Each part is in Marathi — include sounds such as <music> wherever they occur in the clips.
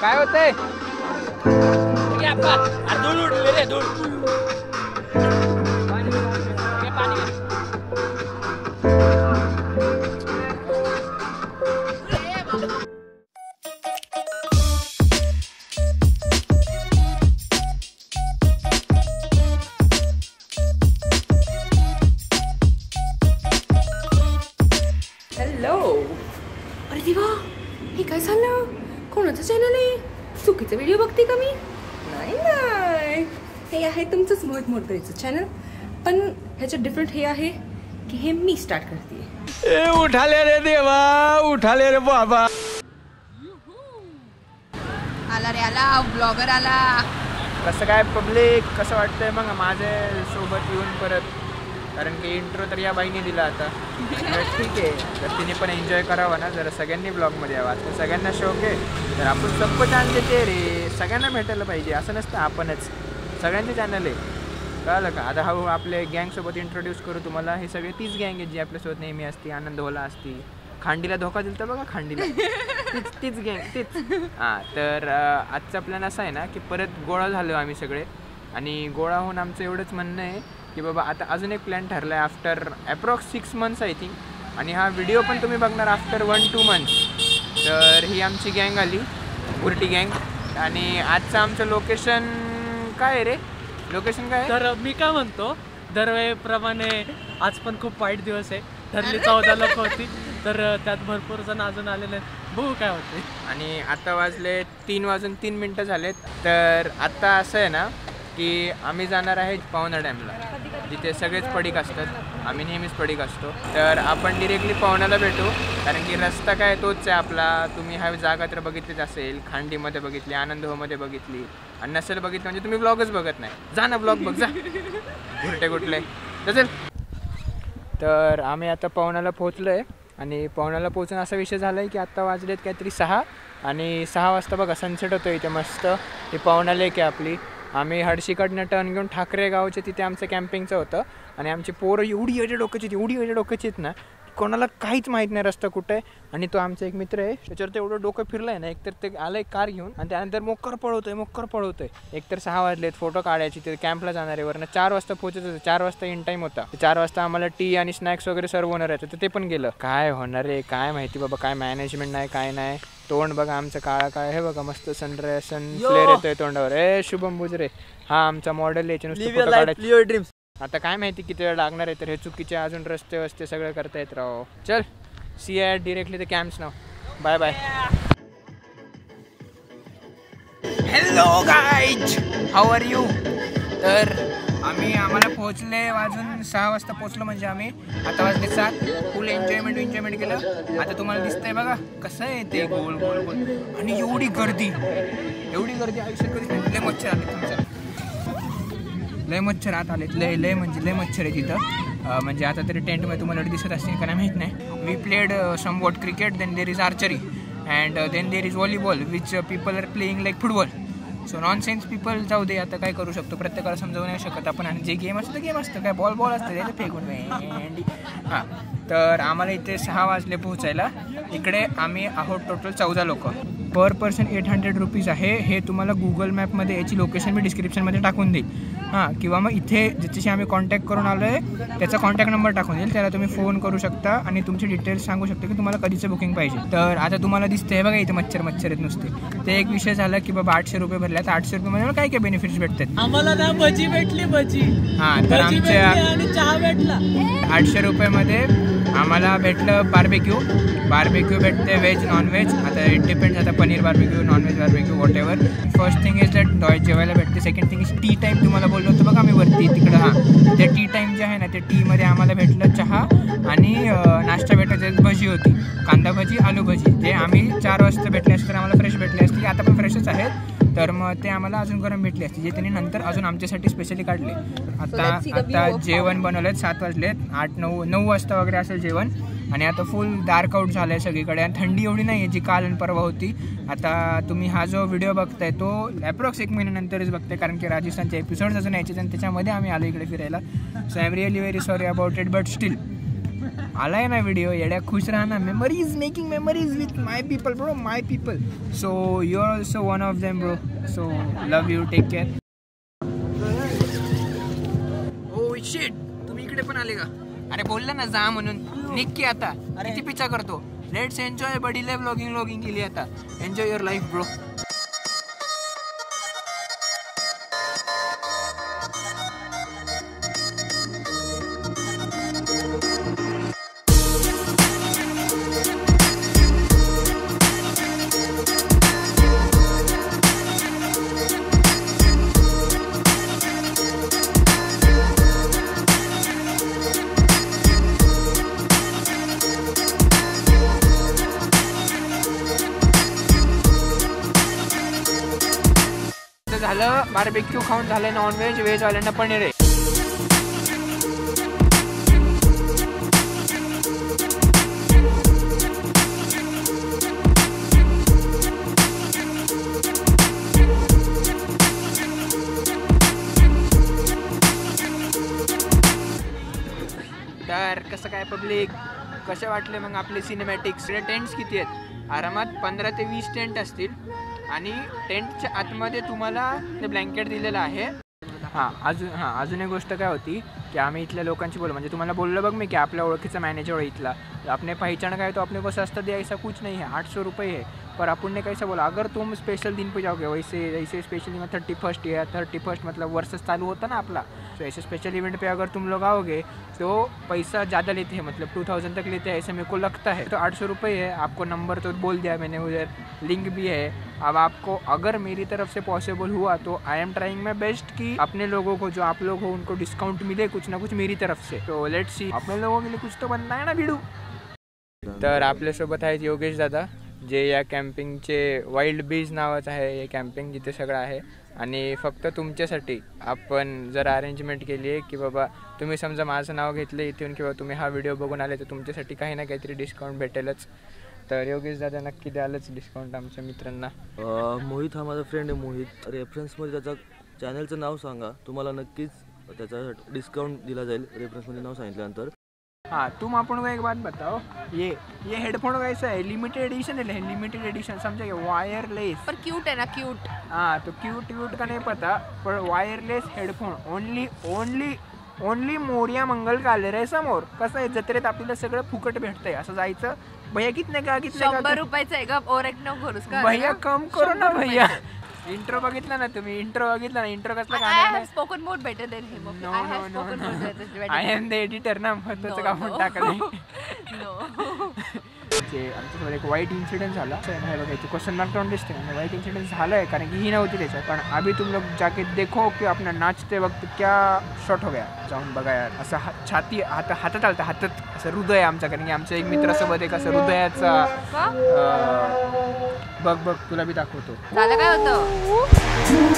काय होतंय? धूळ उडले रे धूळ. मोहित मोडकरीचं चॅनल पण ह्याच्यात डिफरंट हे आहे की हे मी स्टार्ट करते ए उठाले रे देवा उठाले रे बाबा. आला रे आला. ब्लॉगर आला. कसं काय पब्लिक कसं वाटतंय? मग माझ्या सोबत येऊन परत कारण की इंट्रो तर या बाईने दिला आता. ठीक आहे. तर तिने पण एन्जॉय करावा ना जरा सगळ्यांनी ब्लॉगमध्ये यावं. तर सगळ्यांना शौक आहे. तर आपण सबको चान्स देते रे. सगळ्यांना भेटायला पाहिजे. असं नसतं आपणच. सगळ्यांचे चॅनल आहे. कळलं का? आता हळू आपले गँगसोबत इंट्रोड्यूस करू तुम्हाला. हे सगळे तीच गँग आहे जी आपल्यासोबत नेहमी असते आनंद होला असती. खांडीला धोका दिला तर बघा खांडीला. तीच तीच गँग तीच. हां तर आजचा प्लॅन असा आहे ना की परत गोळा झालो आम्ही सगळे. आणि गोळा होऊन आमचं एवढंच म्हणणं आहे की बाबा आता अजून एक प्लॅन ठरला आहे after approx six months I think आणि हा व्हिडिओ पण तुम्ही बघणार आफ्टर वन टू मंथ्स तर ही आमची गँग आली उरटी गँग आणि आजचं आमचं लोकेशन काय आहे रे? लोकेशन काय आहे? तर मी काय म्हणतो दरवेळेप्रमाणे आज पण खूप वाईट दिवस आहे. ठरली चौदा लोक होती तर त्यात भरपूर जण अजून आले नाहीत बघू काय होते आणि आता वाजले तीन वाजून तीन मिनटं झालेत. तर आता असं आहे ना की आम्ही जाणार आहे पावना डॅमला जिथे सगळेच पडीक असतात. आम्ही नेहमीच पडीक असतो. तर आपण डिरेक्टली पावण्याला भेटू कारण की रस्ता काय तोच आहे आपला. तुम्ही हा जागा तर बघितलीच असेल खांडीमध्ये बघितली आनंदहोमध्ये बघितली. आणि नसेल बघितलं म्हणजे तुम्ही ब्लॉगच बघत नाही. जा ना ब्लॉग बघ जा. घुरटे कुठले. तर तर आम्ही आता पवनाला पोहोचलो आहे आणि पवनाला पोहोचून असा विषय झाला आहे की आत्ता वाजलेत काहीतरी सहा आणि सहा वाजता बघा सनसेट होतो इथे मस्त. ही पवना लेक आहे आपली. आम्ही हडशीकडनं टर्न घेऊन ठाकरे गावचे तिथे आमचं कॅम्पिंगचं होतं आणि आमची पोरं एवढी एवढी डोक्याची आहेत, एवढी एवढी डोक्याची आहेत ना कोणाला काहीच माहीत नाही रस्ता कुठे आहे. आणि तो आमचा एक मित्र आहे. त्याच्यावर ते एवढं डोकं फिरलं आहे ना एकतर ते आलं एक कार घेऊन आणि त्यानंतर मोक्कर पळवतोय मोक्कर पळवतोय. एकतर सहा वाजलेत फोटो काढायचे तिथे कॅम्पला जाणार. आहे वरनं चार वाजता पोहोचत होतं. चार वाजता इन टाईम होता. चार वाजता आम्हाला टी आणि स्नॅक्स वगैरे सर्व होणार आहे. तर ते पण गेलं. काय होणार आहे काय माहिती बाबा? काय मॅनेजमेंट नाही काय नाही. तोंड बघा आमचं काळा काय हे बघा मस्त सनराय सन फ्लेअर येतोय तोंडावर. ए शुभम बुजरे हा आमचा मॉडेल याचे नुसते आता काय माहिती किती वेळ लागणार आहे तर हे चुकीचे अजून रस्ते वस्ते सगळं करता येत राहो. चल सी आय डिरेक्टली ते camps now bye bye hello guys how are you तर आम्ही आम्हाला पोहोचले वाजून सहा वाजता पोहोचलो म्हणजे आम्ही. आता वाजले सात. फुल एन्जॉयमेंट एन्जॉयमेंट केलं. आता तुम्हाला दिसतंय बघा कसं आहे ते गोल गोल गोल. आणि एवढी गर्दी. एवढी गर्दी आयुष्यात कधी मच्छर आले तुमच्या लय मच्छर आत आलेत. लय लय म्हणजे लय मच्छर आहे तिथं म्हणजे आता तरी टेंटमध्ये तुम्हाला दिसत असतील का नाही माहीत नाही. We played somewhat cricket then there is archery and then there is volleyball which people are playing like football so nonsense people जाऊ दे आता काय करू शकतो? प्रत्येकाला समजावू नाही शकत आपण. आणि जे गेम असतं गेम असतं. काय बॉल बॉल असतं त्याचं फेकून. हां. तर आम्हाला इथे सहा वाजले पोहोचायला. इकडे आम्ही आहोत टोटल चौदा लोक. Per person eight hundred rupees आहे. हे तुम्हाला गुगल मॅपमध्ये याची लोकेशन मी डिस्क्रिप्शनमध्ये टाकून देईल. हां किंवा मग इथे ज्याच्याशी आम्ही कॉन्टॅक्ट करून आलो आहे त्याचा कॉन्टॅक्ट नंबर टाकून देईल. त्याला तुम्ही फोन करू शकता आणि तुमचे डिटेल्स सांगू शकता की तुम्हाला कधीचं बुकिंग पाहिजे. तर आता तुम्हाला दिसतंय बघा इथे मच्छर मच्छर आहेत नुसते. ते एक विषय झाला की बाबा आठशे रुपये भरले. तर आठशे रुपये मध्ये काय काय बेनिफिट्स भेटतात? आम्हाला ना भजी भेटली भजी. हां तर आमच्या आणि चहा भेटला. आठशे रुपयामध्ये आम्हाला भेटलं बार्बेक्यू बार्बेक्यू भेटते व्हेज नॉनव्हेज आता इट डिपेंड्स आता paneer barbecue non veg barbecue whatever first thing is that जेवायला भेटते. Second thing is tea time तुम्हाला बोललो होतो बघा आम्ही वरती तिकडं हां. ते टी टाईम जे आहे ना ते टीमध्ये आम्हाला भेटलं चहा आणि नाश्ता भेटायचं भजी होती. कांदा भजी आलू भजी. जे आम्ही चार वाजता भेटले असते तर आम्हाला फ्रेश भेटले असते. आता पण फ्रेशच आहेत. तर मग ते आम्हाला अजून गरम भेटले असते जे त्यांनी नंतर अजून आमच्यासाठी स्पेशली काढले. आता आता जेवण बनवलेत सात वाजलेत. आठ नऊ नऊ वाजता वगैरे असेल जेवण. आणि आता फुल डार्क आउट झालं आहे सगळीकडे. आणि थंडी एवढी नाही आहे जी काल आणि परवा होती. आता तुम्ही हा जो व्हिडिओ बघताय तो अप्रॉक्स एक महिन्यानंतरच बघताय कारण की राजस्थानचे एपिसोड्स अजून यायचे आणि त्याच्यामध्ये आम्ही आलो इकडे फिरायला. So I am really very sorry about it but still आलाय ना व्हिडिओ येड्या खुश राहणार memories making memories with my people bro my people so you are also one of them bro so love you take care oh shit तुम्ही इकडे पण आले का? अरे बोलला ना जा म्हणून. निक्की आता. किती पिचा करतो? लेट्स एन्जॉय बडीले ब्लॉगिंग ब्लॉगिंग केली आता. Enjoy your life bro barbecue खाऊन झालं नॉनव्हेज व्हेज वाल्यांना पनीर आहे. तर कसं काय पब्लिक कसे वाटले मग आपले सिनेमॅटिक्स टेंट्स किती आहेत? आरामात पंधरा ते वीस टेंट असतील. आणि टेंटच्या आतमध्ये तुम्हाला ते ब्लँकेट दिलेलं आहे. हां अजून हां अजून एक गोष्ट काय होती की आम्ही इथल्या लोकांशी बोललो. म्हणजे तुम्हाला बोललो बघ मी की आपल्या ओळखीचा मॅनेजर इथला. आपने पहचान काय तो अपने को सस्ता दिया ऐसा कुछ नहीं है आठ सौ रुपये है पर अपन ने कैसा बोला अगर तुम स्पेशल दिन पे जाओगे वैसे ऐसे स्पेशली में थर्टी फर्स्ट या थर्टी फर्स्ट मतलब वर्ष चालू होता ना आपला. तो ऐसे स्पेशल इवेंट पे अगर तुम लोग आओगे तो पैसा ज़्यादा लेते हैं मतलब टू थाउज़ेंड तक लेते हैं, ऐसे मेरे को लगता है। तो आठ सौ है, आपको नंबर तो बोल दिया मैंने, उधर लिंक भी है। अब आपको अगर मेरी तरफ़ से पॉसिबल हुआ तो I am trying my best कि अपने लोगों को, जो आप लोग हो, उनको डिस्काउंट मिले कुछ ना कुछ मेरी तरफ़ से। तो लेट्स सी अपने लोगों के लिए कुछ तो बनना है ना, भिडू? तर आपल्यासोबत आहेत योगेश दादा, जे या कॅम्पिंगचे वाईल्ड बीज नावाचं हे कॅम्पिंग जिथे सगळं आहे आणि फक्त तुमच्यासाठी आपण जर अरेंजमेंट केली आहे की बाबा तुम्ही समजा माझं नाव घेतलं इथून किंवा तुम्ही हा व्हिडिओ बघून आले तर तुमच्यासाठी काही ना काहीतरी डिस्काउंट भेटेलच. तर योगेश दादा नक्की द्यालच डिस्काउंट आमच्या मित्रांना. मोहित हा माझा फ्रेंड आहे मोहित. रेफरन्समध्ये त्याचा चॅनलचं नाव सांगा. तुम्हाला नक्कीच त्याचा डिस्काउंट दिला जाईल रेफरन्समध्ये नाव सांगितल्यानंतर. हाँ तुम अपन को एक बात बताओ ये ये हेडफोन कैसा है लिमिटेड एडिशन है लिमिटेड एडिशन समझे वायरलेस पर क्यूट है ना क्यूट हाँ तो क्यूट व्यूट का नहीं पता पर wireless headphone only only only Morya मंगल काले रे समोर। कसं आहे जत्रेत आपल्याला सगळं फुकट भेटतंय असं जायचं? भैया कितने का कितने शंभर का रुपयाचं आहे का ओर एक करूस का भैया कम करो ना भैया। इंट्रो बघितला ना तुम्ही? इंट्रो बघितला ना? इंट्रो कसला आय गाणं spoken more better than him no no have no I am the editor ना महत्वाचं कापून no. टाकलंय नो <laughs> ते आमच्यासोबत एक वाईट इन्सिडेंट झाला. हे बघायचं क्वेश्चन मार्क डाउन दिसते आणि वाईट इन्सिडेंट झाला है कारण की ही नव्हती त्याच्यात. पण अभी तुम लोग जाके देखो कि अपना नाचते वक्त क्या शॉट हो गया? जाऊन बघा यार. असं छाती हात हातात आलतं. हातात असं हृदय आमचा कारण की आमच्या एक मित्रासोबत एक असं हृदयाचा अं, बघ बघ तुला बी दाखवतो. झालं काय होतं?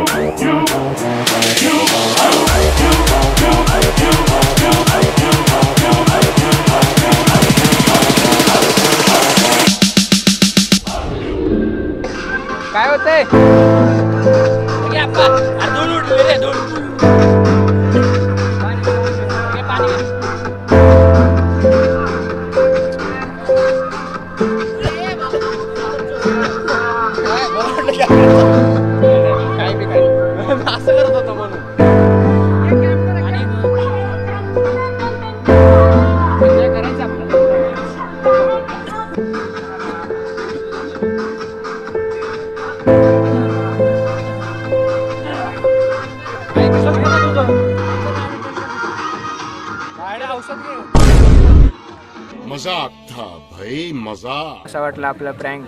काय होतंय काय मजाक था भाई मजाक। कसा वाटला आपला प्रँक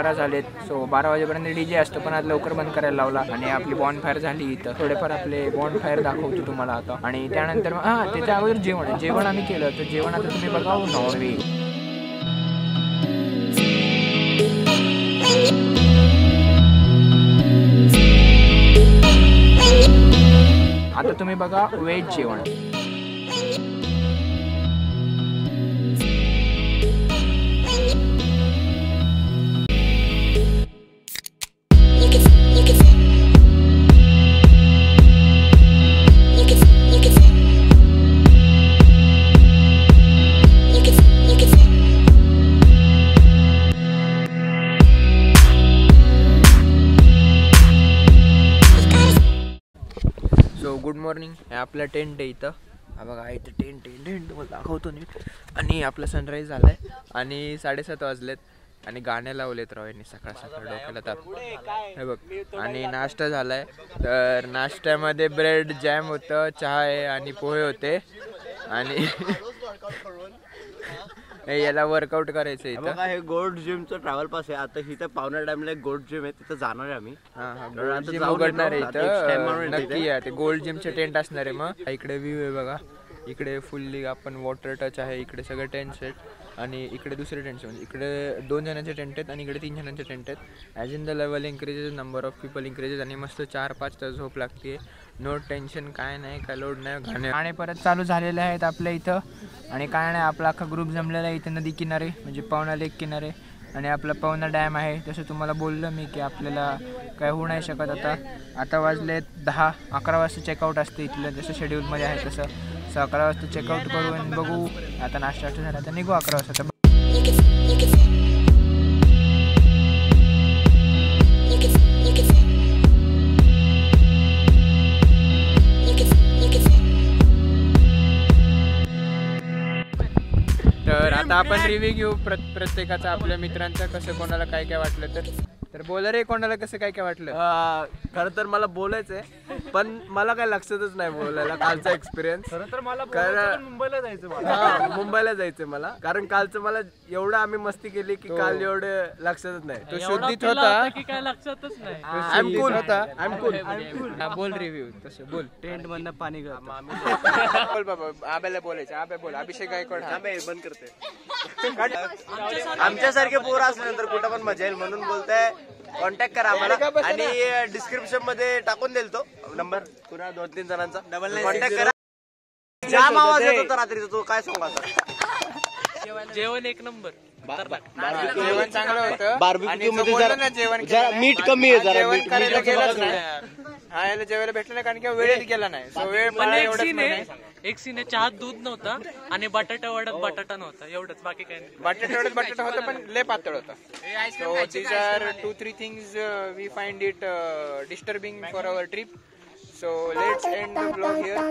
बारा झालेत. सो बारा वाजेपर्यंत डी जे असतं पण आज लवकर बंद करायला लावला आणि आपली बॉन्ड फायर झाली इथं. थोडेफार आपले बॉन्ड फायर दाखवतो तुम्हाला आता. आणि त्यानंतर मग हां त्याच्या अगोदर जेवण. जेवण आम्ही केलं. तर जेवण आता तुम्ही बघा. नॉनव्हेज आता तुम्ही बघा वेज जेवण. मॉर्निंग हे आपलं टेंट आहे इथं. हा बघा आहे इथं टेंट टेंट टेंट तुम्हाला दाखवतो नीट. आणि आपलं सनराईज झालाय. आणि साडेसात वाजलेत. आणि गाणे लावलेत राव यांनी सकाळ सकाळ डोक्याला ताप. हे बघ. आणि नाश्ता झालाय. तर नाश्त्यामध्ये ब्रेड जॅम होतं चहा आहे आणि पोहे होते. आणि <laughs> हे याला वर्कआउट करायचं इथं. बघा हे गोल्ड जिमचं ट्रॅव्हल पास आहे. आता इथं पावना डॅमला एक गोल्ड जिम आहे. तिथं जाणार आहे आम्ही. हा हा. तर गोल्ड आता जिम जाऊन उघडणार आहे येतो. आता एक stand मारून इथं. नक्की. या ते गोल्ड जिमचे टेंट असणार आहे मग. इकडे व्ह्यू आहे बघा. इकडे फुल्ली आपण वॉटर टच आहे. इकडे सगळे टेंट सेट आणि इकडे दुसरे टेंट म्हणजे इकडे दोन जणांचे टेंट आहेत आणि इकडे तीन जणांचे टेंट आहेत. As in the level increases number of people increases आणि मस्त चार पाच तास झोप लागते नो टेन्शन काय नाही काय लोड नाही गाणे गाणे परत चालू झालेले आहेत आपल्या इथं. आणि काय नाही आपला अख्खा ग्रुप जमलेला आहे इथं नदी किनारे म्हणजे पवना लेक किनारे. आणि आपला पवना डॅम आहे. तसं तुम्हाला बोललं मी की आपल्याला काय होऊ नाही शकत आता. आता वाजले दहा अकरा वाजता चेकआउट असते इथलं. जसं शेड्यूलमध्ये आहे तसं. सो अकरा वाजता चेकआउट करून बघू. आता नाश्ता झाला तर निघू अकरा वाजता. आपण रिव्ह्यू घेऊ प्र प्रत्येकाचा आपल्या मित्रांचं कसं कोणाला काय काय वाटलं तर. तर बोला रे कोणाला कसं काय काय वाटलं? अं, खरं तर मला बोलायचंय पण मला काय लक्षातच नाही बोलायला कालचा एक्सपिरियन्स खरं तर मला मुंबईला जायचं मुंबईला जायचंय मला. कारण कालचं मला एवढं आम्ही मस्ती केली की काल एवढं लक्षातच नाही. तो शुद्धीत होता. की काय लक्षातच नाही. आय एम कूल होता. आय एम कूल हा, बोल रिव्ह्यू तसं बोल. टेंट मधनं पाणी बोल बाबा आब्याला बोलायचं आब्या बोल अभिषेक गायकवाड हा. बंद करते. आमच्यासारखे पोरं असल्यानंतर कुठं पण मजा येईल म्हणून बोलताय. कॉन्टॅक्ट करा आम्हाला. आणि डिस्क्रिप्शनमध्ये टाकून देईल तो. नंबर पुन्हा दोन तीन जणांचा. डबल कॉन्टॅक्ट करा. जाम आवाज येत होता रात्रीचा तो काय सांगू आता? जेवण एक नंबर. जेवण चांगलं होतं. मध्ये जरा- केलं मीठ कमी आहे हा जरा, मीठ- करायला गेलाच नाही. हा याला जेवायला भेटलं नाही कारण की वेळेत गेला नाही. सो वेळ पण एक एवढंच सीन आहे. एक सीन आहे चहात दूध नव्हता आणि बटाटा वड्यात बटाटा नव्हता एवढंच बाकी काही नाही. बटाटा एवढंच बटाटा होतं पण लय पातळ होतं. So these are two three things we find it disturbing for our trip so let's end the blog here